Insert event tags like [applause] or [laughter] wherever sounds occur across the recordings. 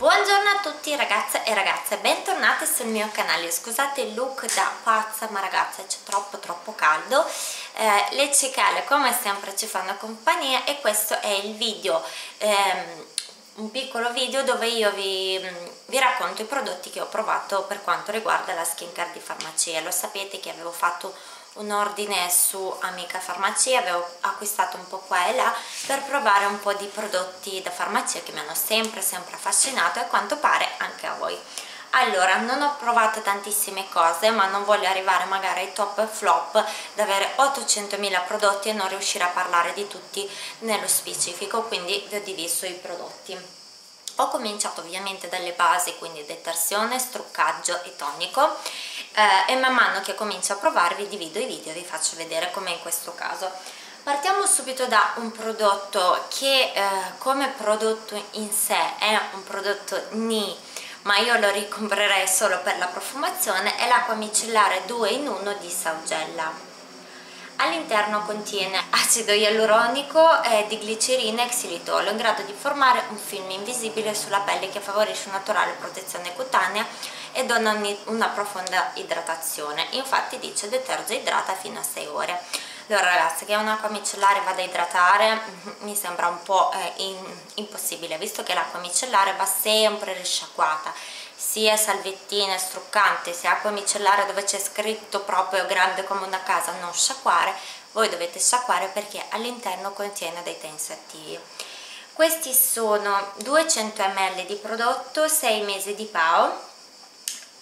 Buongiorno a tutti ragazze e ragazze, bentornate sul mio canale. Scusate il look da pazza, ma ragazze c'è troppo troppo caldo. Eh, le cicale come sempre ci fanno compagnia e questo è il video, ehm, un piccolo video dove io vi, vi racconto i prodotti che ho provato per quanto riguarda la skincare di farmacia. Lo sapete che avevo fatto un ordine su Amica Farmacia, avevo acquistato un po' qua e là per provare un po' di prodotti da farmacia che mi hanno sempre sempre affascinato e a quanto pare anche a voi. Allora, non ho provato tantissime cose, ma non voglio arrivare magari ai top flop da avere 800.000 prodotti e non riuscire a parlare di tutti nello specifico, quindi vi ho diviso i prodotti. Ho cominciato ovviamente dalle basi, quindi detersione, struccaggio e tonico eh, e man mano che comincio a provare vi divido i video e vi faccio vedere come in questo caso. Partiamo subito da un prodotto che eh, come prodotto in sé è un prodotto ni ma io lo ricomprerei solo per la profumazione è l'acqua micellare 2 in 1 di Saugella all'interno contiene acido ialuronico e di glicerina e xilitolo in grado di formare un film invisibile sulla pelle che favorisce una naturale protezione cutanea e dona una profonda idratazione. Infatti dice deterge idrata fino a 6 ore. Allora ragazzi che un'acqua micellare vada a idratare [laughs] mi sembra un po' eh, in, impossibile visto che l'acqua micellare va sempre risciacquata sia salvettine struccante sia acqua micellare dove c'è scritto proprio grande come una casa non sciacquare voi dovete sciacquare perché all'interno contiene dei tensi attivi questi sono 200 ml di prodotto 6 mesi di PAO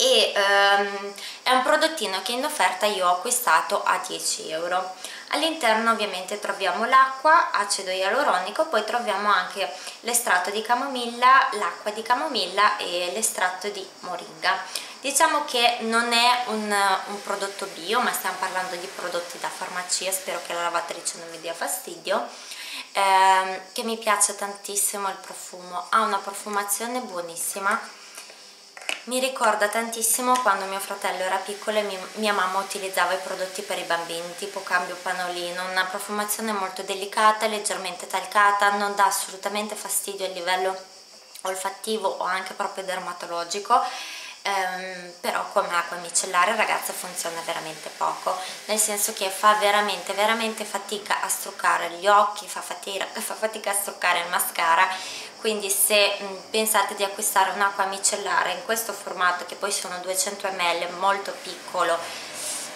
e um, è un prodottino che in offerta io ho acquistato a 10 euro all'interno ovviamente troviamo l'acqua, acido ialuronico, poi troviamo anche l'estratto di camomilla, l'acqua di camomilla e l'estratto di moringa. Diciamo che non è un, un, prodotto bio, ma stiamo parlando di prodotti da farmacia, spero che la lavatrice non vi dia fastidio, ehm, che mi piace tantissimo il profumo, ha una profumazione buonissima, mi ricorda tantissimo quando mio fratello era piccolo e mia mamma utilizzava i prodotti per i bambini, tipo cambio panolino, una profumazione molto delicata, leggermente talcata, non dà assolutamente fastidio a livello olfattivo o anche proprio dermatologico, ehm, però come acqua micellare ragazze funziona veramente poco, nel senso che fa veramente veramente fatica a struccare gli occhi, fa fatica, [laughs] fa fatica a struccare il mascara, quindi se mh, pensate di acquistare un'acqua micellare in questo formato che poi sono 200 ml molto piccolo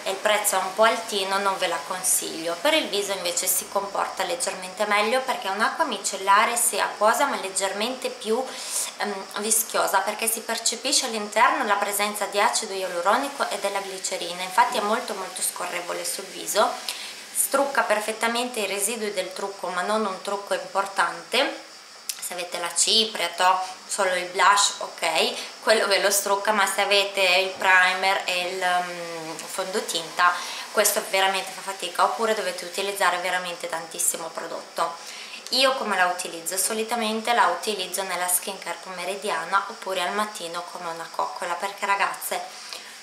e il prezzo è un po' altino non ve la consiglio. Per il viso invece si comporta leggermente meglio perché è un'acqua micellare se acquosa ma leggermente più um, vischiosa perché si percepisce all'interno la presenza di acido ialuronico e della glicerina. Infatti è molto molto scorrevole sul viso. Strucca perfettamente i residui del trucco ma non un trucco importante. Se avete la cipria, to, solo il blush ok, quello ve lo strucca ma se avete il primer e il um, fondotinta questo veramente fa fatica oppure dovete utilizzare veramente tantissimo prodotto io come la utilizzo? solitamente la utilizzo nella skincare pomeridiana oppure al mattino come una coccola perché ragazze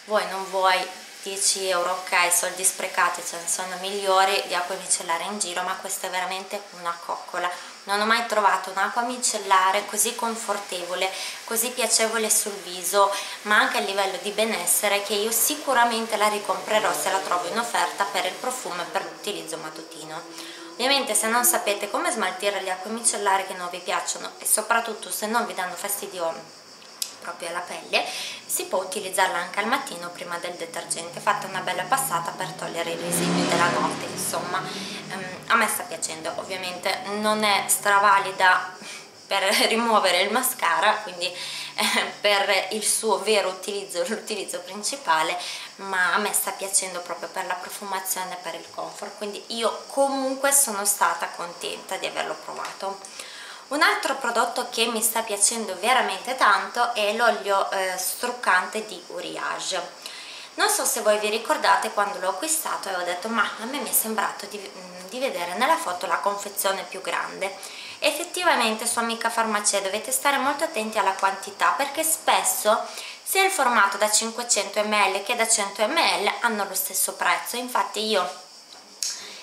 voi non vuoi 10 euro ok soldi sprecati ce ne sono migliori di acqua micellare in giro ma questa è veramente una coccola. Non ho mai trovato un'acqua micellare così confortevole così piacevole sul viso ma anche a livello di benessere che io sicuramente la ricomprerò se la trovo in offerta per il profumo e per l'utilizzo mattutino. Ovviamente se non sapete come smaltire le acque micellari che non vi piacciono e soprattutto se non vi danno fastidio proprio alla pelle si può utilizzarla anche al mattino prima del detergente. Fatta una bella passata per togliere i residui della notte insomma. Um, a me sta piacendo. Ovviamente non è stravalida per [laughs] rimuovere il mascara quindi eh, per il suo vero utilizzo l'utilizzo principale ma a me sta piacendo proprio per la profumazione e per il comfort. Quindi io comunque sono stata contenta di averlo provato un altro prodotto che mi sta piacendo veramente tanto è l'olio eh, struccante di Uriage non so se voi vi ricordate quando l'ho acquistato e ho detto ma a me mi è sembrato di, mm, di vedere nella foto la confezione più grande. Effettivamente su Amica Farmacia dovete stare molto attenti alla quantità perché spesso sia il formato da 500 ml che da 100 ml hanno lo stesso prezzo. Infatti io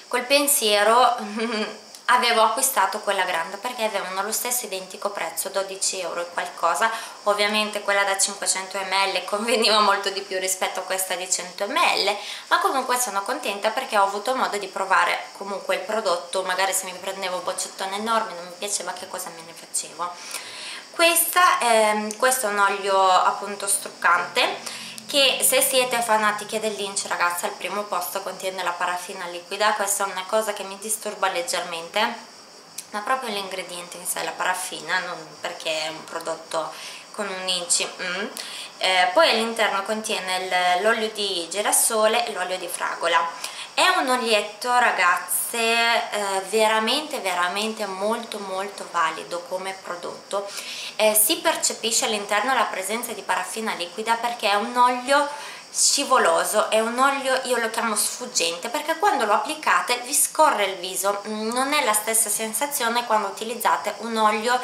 col pensiero [laughs] avevo acquistato quella grande perché avevano lo stesso identico prezzo 12 euro e qualcosa. Ovviamente quella da 500 ml [laughs] conveniva molto di più rispetto a questa di 100 ml ma comunque sono contenta perché ho avuto modo di provare comunque il prodotto. Magari se mi prendevo un boccettone enorme non mi piaceva che cosa me ne facevo. Questa è, questo è un olio appunto struccante che se siete fanatiche dell'inch ragazzi al primo posto contiene la paraffina liquida questa è una cosa che mi disturba leggermente ma proprio l'ingrediente in sé, la paraffina non perché è un prodotto con un inch mm. eh, poi all'interno contiene l'olio di girasole e l'olio di fragola è un olietto ragazze eh, veramente veramente molto molto valido come prodotto. Eh, si percepisce all'interno la presenza di paraffina liquida perché è un olio scivoloso, è un olio, io lo chiamo sfuggente perché quando lo applicate vi scorre il viso, mm, non è la stessa sensazione quando utilizzate un olio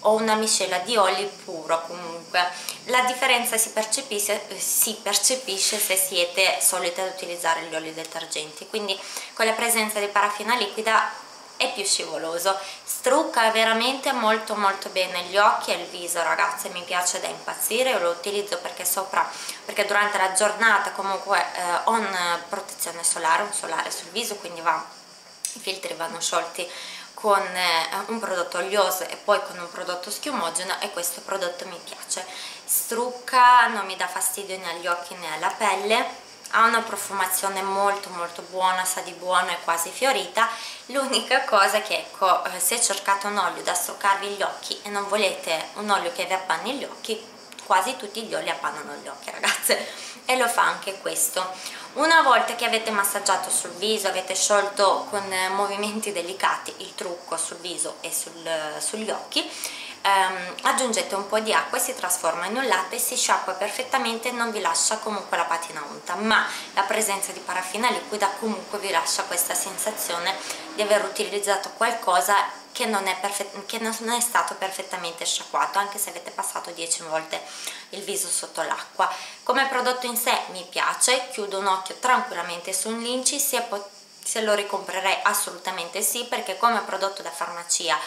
o una miscela di oli puro comunque. La differenza si percepisce, si percepisce se siete solite ad utilizzare gli oli detergenti quindi con la presenza di paraffina liquida è più scivoloso. Strucca veramente molto molto bene gli occhi e il viso ragazze mi piace da impazzire io lo utilizzo perché sopra perché durante la giornata comunque eh, ho una protezione solare un solare sul viso quindi va i filtri vanno sciolti con eh, un prodotto olioso e poi con un prodotto schiumogeno e questo prodotto mi piace. Strucca, non mi dà fastidio né agli occhi né alla pelle ha una profumazione molto molto buona, sa di buono e quasi fiorita. L'unica cosa che ecco eh, se cercate un olio da struccarvi gli occhi e non volete un olio che vi appanni gli occhi quasi tutti gli oli appannano gli occhi ragazze. E lo fa anche questo. Una volta che avete massaggiato sul viso avete sciolto con eh, movimenti delicati il trucco sul viso e sul, sugli occhi ehm, aggiungete un po' di acqua e si trasforma in un latte si sciacqua perfettamente e non vi lascia comunque la patina unta. Ma la presenza di paraffina liquida comunque vi lascia questa sensazione di aver utilizzato qualcosa che non, è che non è stato perfettamente sciacquato anche se avete passato 10 volte il viso sotto l'acqua. Come prodotto in sé mi piace chiudo un occhio tranquillamente su un linci se, se lo ricomprerei assolutamente sì perché come prodotto da farmacia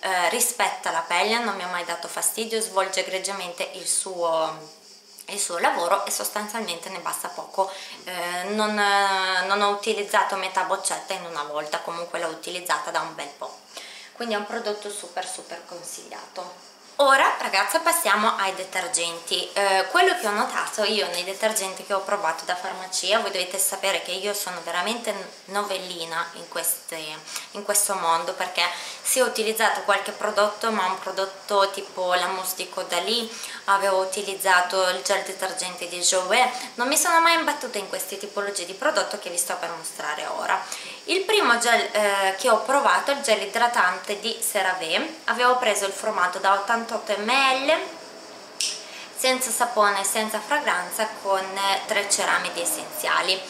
eh, rispetta la pelle non mi ha mai dato fastidio svolge egregiamente il suo il suo lavoro e sostanzialmente ne basta poco. Eh, non, non ho utilizzato metà boccetta in una volta comunque l'ho utilizzata da un bel po' quindi è un prodotto super super consigliato Ora ragazze passiamo ai detergenti, eh, quello che ho notato io nei detergenti che ho provato da farmacia, voi dovete sapere che io sono veramente novellina in, queste, in questo mondo perché sì ho utilizzato qualche prodotto ma un prodotto tipo la mousse di Caudalie, avevo utilizzato il gel detergente di Jouet, non mi sono mai imbattuta in queste tipologie di prodotto che vi sto per mostrare ora. Il primo gel eh, che ho provato è il gel idratante di CeraVe, avevo preso il formato da 88 ml senza sapone senza fragranza con tre ceramidi essenziali.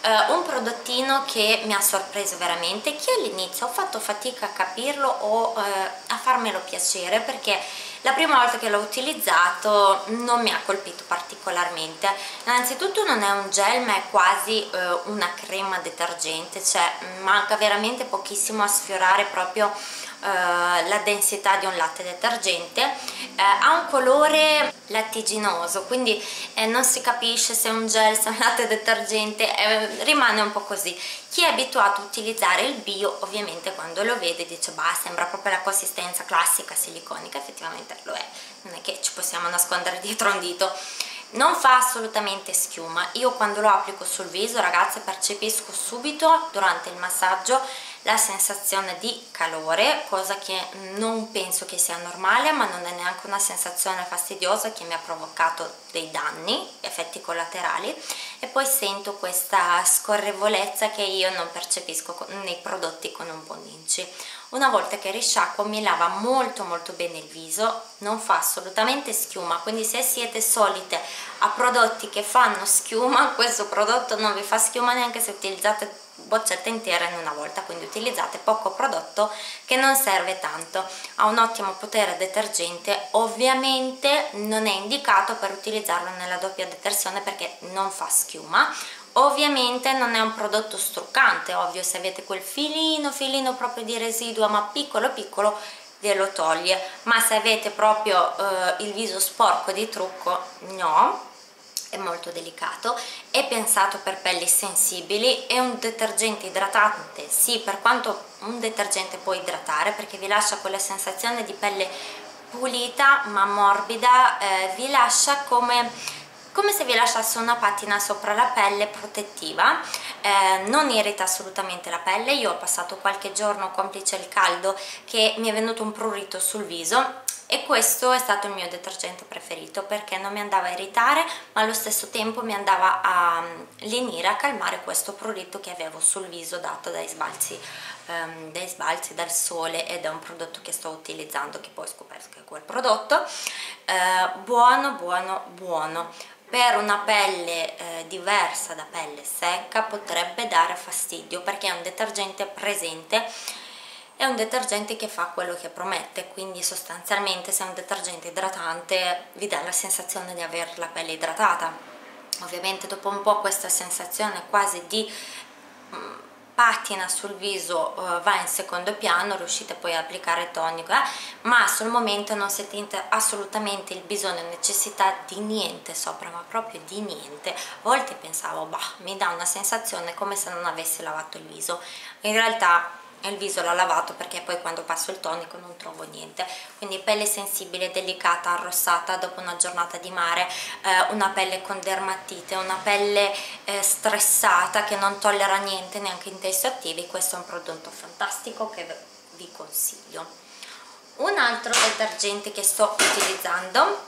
Uh, un prodottino che mi ha sorpreso veramente. Che all'inizio ho fatto fatica a capirlo o uh, a farmelo piacere perché la prima volta che l'ho utilizzato non mi ha colpito particolarmente. Innanzitutto non è un gel ma è quasi uh, una crema detergente cioè manca veramente pochissimo a sfiorare proprio eh, la densità di un latte detergente eh, ha un colore lattiginoso quindi eh, non si capisce se è un gel, se è un latte detergente eh, rimane un po' così. Chi è abituato a utilizzare il bio ovviamente quando lo vede dice bah sembra proprio la consistenza classica siliconica effettivamente lo è. Non è che ci possiamo nascondere dietro un dito. Non fa assolutamente schiuma. Io quando lo applico sul viso ragazze percepisco subito durante il massaggio la sensazione di calore cosa che non penso che sia normale ma non è neanche una sensazione fastidiosa che mi ha provocato dei danni effetti collaterali e poi sento questa scorrevolezza che io non percepisco nei prodotti con un buon inci una volta che risciacquo mi lava molto molto bene il viso non fa assolutamente schiuma quindi se siete solite a prodotti che fanno schiuma [laughs] questo prodotto non vi fa schiuma neanche se utilizzate boccetta intera in una volta quindi utilizzate poco prodotto che non serve tanto. Ha un ottimo potere detergente ovviamente non è indicato per utilizzarlo nella doppia detersione perché non fa schiuma. Ovviamente non è un prodotto struccante ovvio se avete quel filino filino proprio di residuo ma piccolo piccolo ve lo toglie. Ma se avete proprio eh, il viso sporco di trucco no è molto delicato è pensato per pelli sensibili è un detergente idratante sì per quanto un detergente può idratare perché vi lascia quella sensazione di pelle pulita ma morbida eh, vi lascia come come se vi lasciasse una patina sopra la pelle protettiva. Eh, non irrita assolutamente la pelle io ho passato qualche giorno complice il caldo che mi è venuto un prurito sul viso e questo è stato il mio detergente preferito perché non mi andava a irritare ma allo stesso tempo mi andava a mm, lenire, a calmare questo prurito che avevo sul viso dato dai sbalzi, um, dai sbalzi dal sole ed è un prodotto che sto utilizzando che poi ho scoperto che è quel prodotto. Uh, buono buono buono. Per una pelle eh, diversa da pelle secca potrebbe dare fastidio perché è un detergente presente è un detergente che fa quello che promette quindi sostanzialmente se è un detergente idratante vi dà la sensazione di avere la pelle idratata ovviamente dopo un po' questa sensazione quasi di mm, patina sul viso uh, va in secondo piano, riuscite poi a applicare tonico, eh? ma sul momento non sentite assolutamente il bisogno, necessità di niente sopra, ma proprio di niente. A volte pensavo, bah, mi dà una sensazione come se non avessi lavato il viso. In realtà il viso l'ho lavato perché poi quando passo il tonico non trovo niente. Quindi pelle sensibile, delicata, arrossata dopo una giornata di mare eh, una pelle con dermatite, una pelle eh, stressata che non tollera niente neanche in testi attivi questo è un prodotto fantastico che vi consiglio. Un altro detergente che sto utilizzando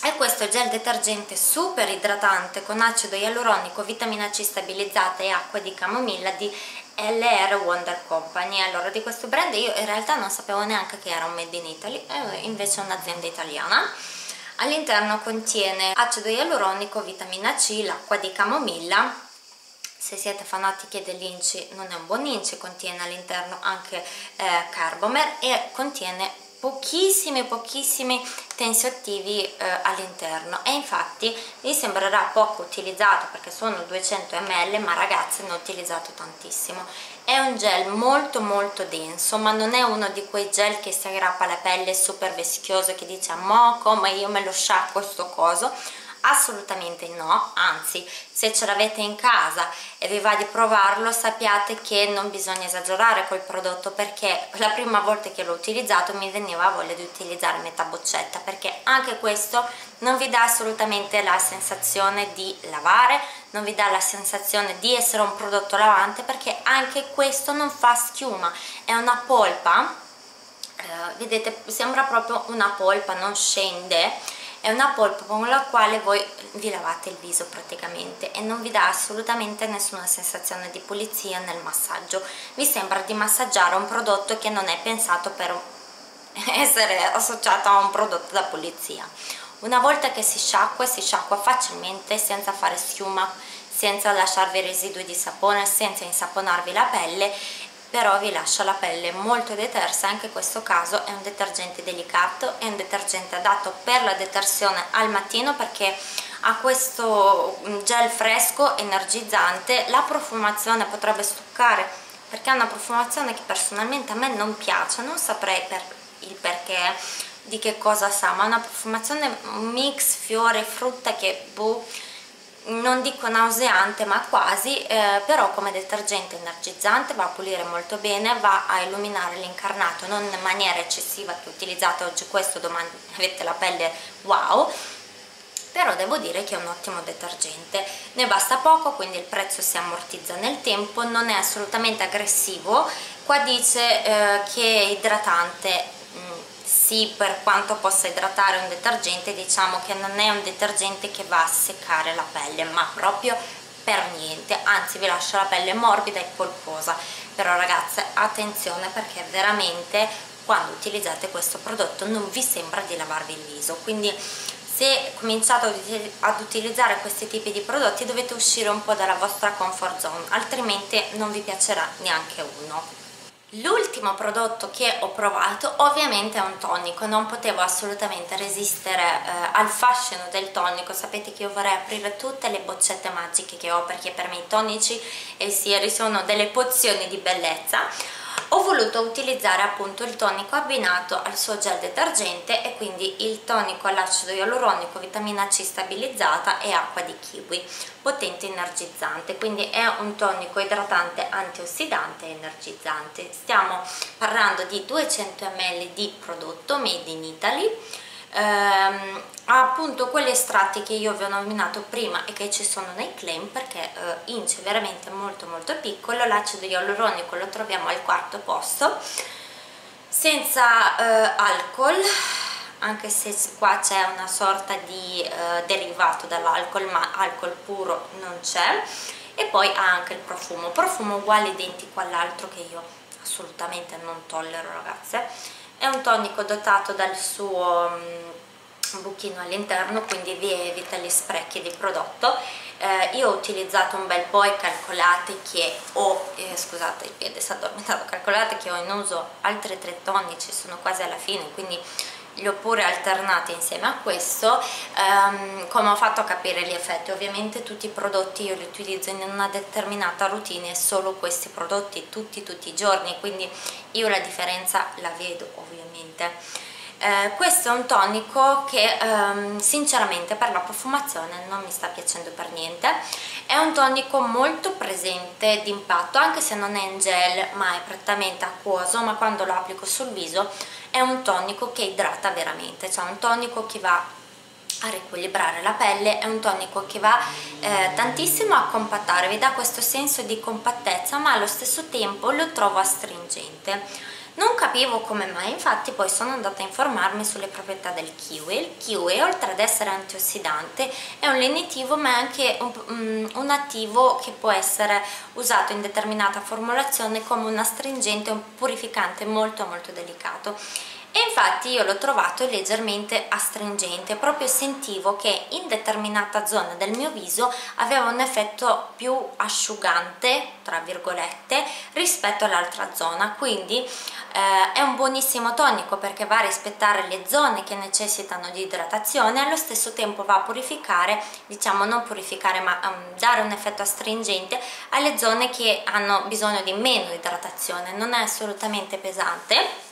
è questo gel detergente super idratante con acido ialuronico, vitamina C stabilizzata e acqua di camomilla di LR Wonder Company. Allora di questo brand io in realtà non sapevo neanche che era un made in Italy invece è un'azienda italiana. All'interno contiene acido ialuronico, vitamina C, l'acqua di camomilla. Se siete fanatiche dell'inci non è un buon inci contiene all'interno anche eh, carbomer e contiene pochissimi pochissimi tensioattivi eh, all'interno. E infatti vi sembrerà poco utilizzato perché sono 200 ml ma ragazzi ne ho utilizzato tantissimo. È un gel molto molto denso ma non è uno di quei gel che si aggrappa alla pelle super vischioso che dice mo come io me lo sciacquo sto coso assolutamente no anzi se ce l'avete in casa e vi va di provarlo sappiate che non bisogna esagerare col prodotto perché la prima volta che l'ho utilizzato mi veniva voglia di utilizzare metà boccetta perché anche questo non vi dà assolutamente la sensazione di lavare non vi dà la sensazione di essere un prodotto lavante perché anche questo non fa schiuma è una polpa eh, vedete sembra proprio una polpa non scende è una polpa con la quale voi vi lavate il viso praticamente e non vi dà assolutamente nessuna sensazione di pulizia nel massaggio. Vi sembra di massaggiare un prodotto che non è pensato per [laughs] essere associato a un prodotto da pulizia. Una volta che si sciacqua si sciacqua facilmente senza fare schiuma senza lasciarvi residui di sapone senza insaponarvi la pelle però vi lascia la pelle molto detersa anche in questo caso è un detergente delicato è un detergente adatto per la detersione al mattino perché ha questo gel fresco energizzante la profumazione potrebbe stuccare perché è una profumazione che personalmente a me non piace non saprei per il perché di che cosa sa ma è una profumazione mix fiore frutta che boh non dico nauseante ma quasi eh, però come detergente energizzante va a pulire molto bene va a illuminare l'incarnato non in maniera eccessiva che utilizzate oggi questo domani avete la pelle wow però devo dire che è un ottimo detergente. Ne basta poco quindi il prezzo si ammortizza nel tempo non è assolutamente aggressivo qua dice eh, che è idratante sì per quanto possa idratare un detergente diciamo che non è un detergente che va a seccare la pelle ma proprio per niente. Anzi vi lascia la pelle morbida e polposa. Però ragazze attenzione perché veramente quando utilizzate questo prodotto non vi sembra di lavarvi il viso. Quindi se cominciate ad utilizzare questi tipi di prodotti dovete uscire un po' dalla vostra comfort zone altrimenti non vi piacerà neanche uno L'ultimo prodotto che ho provato ovviamente è un tonico, non potevo assolutamente resistere eh, al fascino del tonico, sapete che io vorrei aprire tutte le boccette magiche che ho perché per me i tonici e i sieri sono delle pozioni di bellezza ho voluto utilizzare appunto il tonico abbinato al suo gel detergente e quindi il tonico all'acido ialuronico, vitamina C stabilizzata e acqua di kiwi, potente energizzante, quindi è un tonico idratante antiossidante e energizzante. Stiamo parlando di 200 ml di prodotto made in Italy ehm, ha appunto quegli estratti che io vi ho nominato prima e che ci sono nei claim perché eh, Ince è veramente molto molto piccolo l'acido ialuronico lo troviamo al quarto posto senza eh, alcol anche se qua c'è una sorta di eh, derivato dall'alcol ma alcol puro non c'è e poi ha anche il profumo profumo uguale identico all'altro che io assolutamente non tollero ragazze è un tonico dotato dal suo um, buchino all'interno quindi vi evita gli sprechi di prodotto. Eh, io ho utilizzato un bel po' e calcolate che ho eh, scusate il piede è addormentato calcolate che ho in uso altri tre tonici sono quasi alla fine quindi li ho pure alternati insieme a questo um, come ho fatto a capire gli effetti. Ovviamente tutti i prodotti io li utilizzo in una determinata routine solo questi prodotti tutti tutti i giorni quindi io la differenza la vedo ovviamente eh, questo è un tonico che ehm, sinceramente per la profumazione non mi sta piacendo per niente. È un tonico molto presente d'impatto anche se non è in gel ma è prettamente acquoso ma quando lo applico sul viso è un tonico che idrata veramente. Cioè un tonico che va a riequilibrare la pelle, è un tonico che va eh, tantissimo a compattare, vi dà questo senso di compattezza ma allo stesso tempo lo trovo astringente non capivo come mai, infatti poi sono andata a informarmi sulle proprietà del kiwi. Il kiwi, oltre ad essere antiossidante, è un lenitivo ma è anche un, um, un attivo che può essere usato in determinata formulazione come un astringente, un purificante molto molto delicato e infatti io l'ho trovato leggermente astringente proprio sentivo che in determinata zona del mio viso aveva un effetto più asciugante tra virgolette rispetto all'altra zona. Quindi eh, è un buonissimo tonico perché va a rispettare le zone che necessitano di idratazione e allo stesso tempo va a purificare diciamo non purificare ma um, dare un effetto astringente alle zone che hanno bisogno di meno idratazione. Non è assolutamente pesante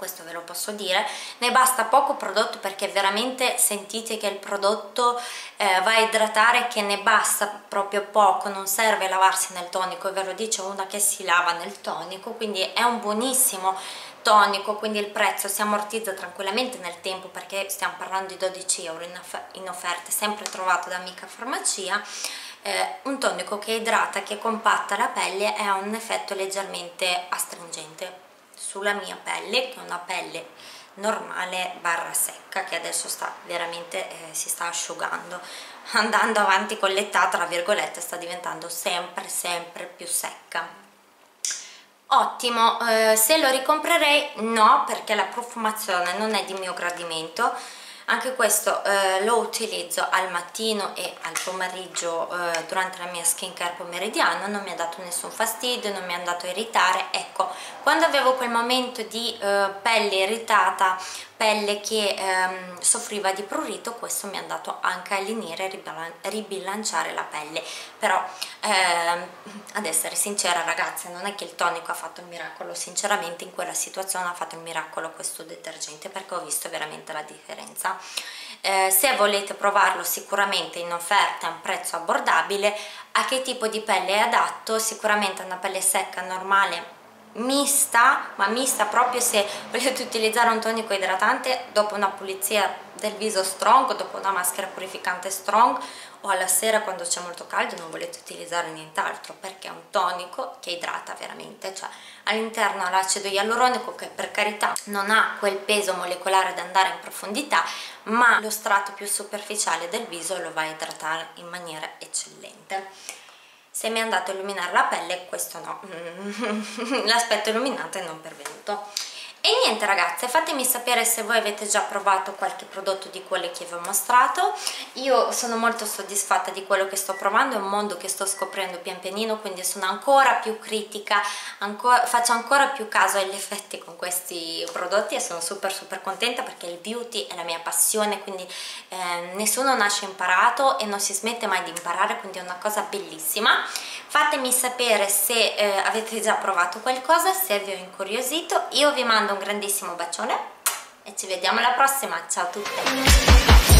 questo ve lo posso dire ne basta poco prodotto perché veramente sentite che il prodotto eh, va a idratare che ne basta proprio poco non serve lavarsi nel tonico ve lo dice una che si lava nel tonico quindi è un buonissimo tonico quindi il prezzo si ammortizza tranquillamente nel tempo perché stiamo parlando di 12 euro in, in offerta sempre trovato da Amica Farmacia. Eh, un tonico che idrata, che compatta la pelle e ha un effetto leggermente astringente sulla mia pelle che è una pelle normale barra secca che adesso sta veramente eh, si sta asciugando. [laughs] Andando avanti con l'età tra virgolette sta diventando sempre sempre più secca. Ottimo eh, se lo ricomprerei no perché la profumazione non è di mio gradimento anche questo eh, lo utilizzo al mattino e al pomeriggio eh, durante la mia skincare pomeridiana. Non mi ha dato nessun fastidio non mi è andato a irritare. Ecco quando avevo quel momento di eh, pelle irritata pelle che ehm, soffriva di prurito questo mi è andato anche a lenire e ribilanciare la pelle. Però ehm, ad essere sincera ragazze non è che il tonico ha fatto il miracolo. Sinceramente in quella situazione ha fatto il miracolo questo detergente perché ho visto veramente la differenza. Eh, se volete provarlo sicuramente in offerta a un prezzo abbordabile. A che tipo di pelle è adatto? Sicuramente una pelle secca normale mista, ma mista proprio se volete [laughs] utilizzare un tonico idratante dopo una pulizia del viso strong, dopo una maschera purificante strong o alla sera quando c'è molto caldo non volete utilizzare nient'altro perché è un tonico che idrata veramente, cioè all'interno ha l'acido ialuronico che per carità non ha quel peso molecolare da andare in profondità ma lo strato più superficiale del viso lo va a idratare in maniera eccellente se mi è andato a illuminare la pelle questo no. [laughs] L'aspetto illuminante non pervenuto e niente ragazze fatemi sapere se voi avete già provato qualche prodotto di quelli che vi ho mostrato. Io sono molto soddisfatta di quello che sto provando è un mondo che sto scoprendo pian pianino quindi sono ancora più critica ancora, faccio ancora più caso agli effetti con questi prodotti e sono super super contenta perché il beauty è la mia passione quindi eh, nessuno nasce imparato e non si smette mai di imparare quindi è una cosa bellissima. Fatemi sapere se eh, avete già provato qualcosa se vi ho incuriosito. Io vi mando un grandissimo bacione e ci vediamo alla prossima. Ciao a tutte